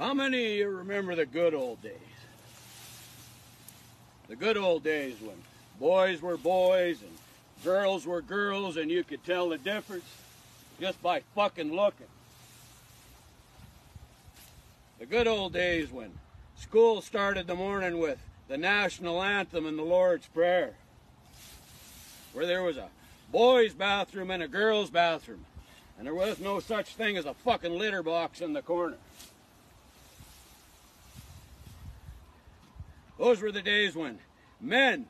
How many of you remember the good old days? The good old days when boys were boys and girls were girls and you could tell the difference just by fucking looking. The good old days when school started the morning with the national anthem and the Lord's Prayer. Where there was a boys' bathroom and a girls' bathroom. And there was no such thing as a fucking litter box in the corner. Those were the days when men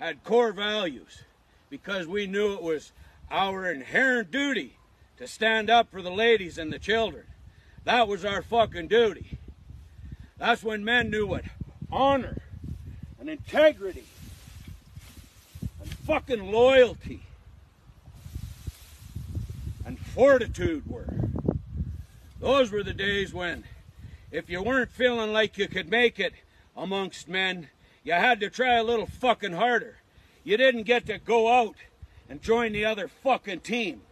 had core values because we knew it was our inherent duty to stand up for the ladies and the children. That was our fucking duty. That's when men knew what honor and integrity and fucking loyalty and fortitude were. Those were the days when, if you weren't feeling like you could make it amongst men, you had to try a little fucking harder. You didn't get to go out and join the other fucking team,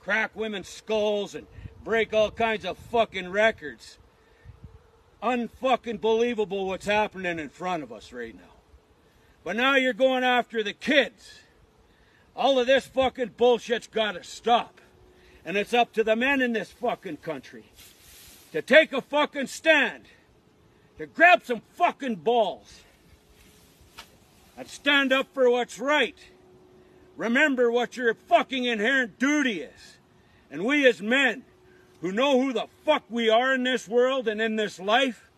crack women's skulls and break all kinds of fucking records. Unfucking believable what's happening in front of us right now. But now you're going after the kids. All of this fucking bullshit's gotta stop. And it's up to the men in this fucking country to take a fucking stand, to grab some fucking balls, and stand up for what's right. Remember what your fucking inherent duty is. And we as men who know who the fuck we are in this world and in this life,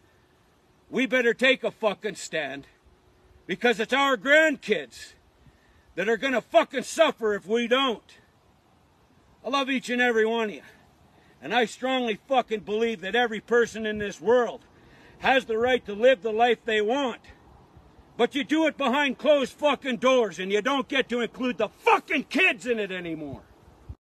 we better take a fucking stand because it's our grandkids that are gonna fucking suffer if we don't. I love each and every one of you. And I strongly fucking believe that every person in this world has the right to live the life they want. But you do it behind closed fucking doors and you don't get to include the fucking kids in it anymore.